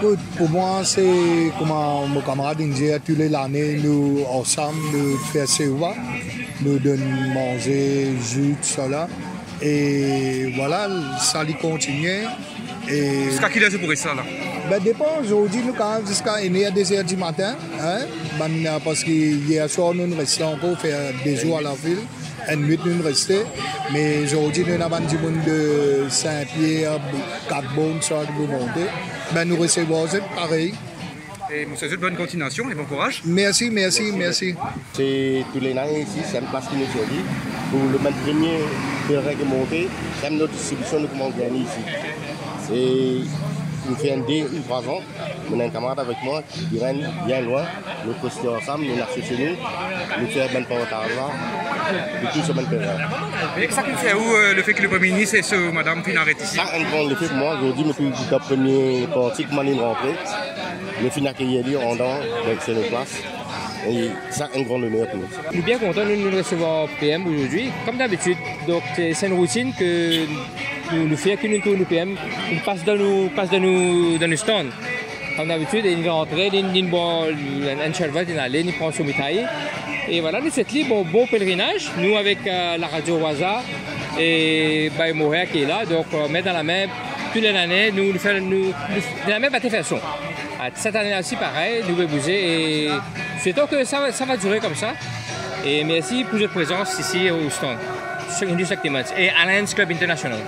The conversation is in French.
Pour moi, c'est comme mon camarade disait, tous les années, nous, ensemble, nous faisons ça. Nous donnons manger, jus, tout là. Et voilà, ça continue. Et... Jusqu'à quelle heure vous pourrez ça là Ben, dépend, aujourd'hui, nous, quand jusqu'à 1h, du matin, hein, ben, parce que hier soir, nous restons encore faire des jours à la ville, une nuit, nous restons. Mais aujourd'hui, nous avons du monde de Saint-Pierre, quatre bonnes, ça, de monter. Ben, nous recevons, c'est pareil. Et vous souhaite bonne continuation et bon courage. Merci, merci, merci. C'est tous les années ici, c'est une place qui nous choisit. Pour le même premier est monté, c'est notre distribution de comment gagner ici. Et nous faisons deux ou trois ans. On a un camarade avec moi qui règne bien loin. Nous postons ensemble, nous l'acheter chez nous. Nous faisons ben partage là. Et tout ce ben pèlerin. Et ça fait où euh, le fait que le Premier ministre et ce Madame Pina arrête ici? Ça, un grand effet pour moi. Aujourd'hui, je suis le premier parti qui m'a rentré. Le fin accueillir en dans, donc c'est nos places. Et ça, un grand honneur pour nous. Nous sommes bien contents de nous recevoir PM aujourd'hui, comme d'habitude. Donc c'est une routine que nous, nous faisons qu'une tour nous PM. Nous passe dans nos, passe dans nos, dans. Comme d'habitude, il rentre, il boit un cheval, il allait, il prend son mitaille. Et voilà, nous sommes libre, bon pèlerinage. Nous avec euh, la radio Waza et Baye Moher qui est là. Donc, euh, mettre dans la main, toutes les années, nous, nous faisons nous, nous, la même façon. Cette année aussi, pareil, nous bouger et souhaitons que ça, va- va durer comme ça. Et merci pour votre présence ici au stand. Sur Indus Actiments et Alliance Club International.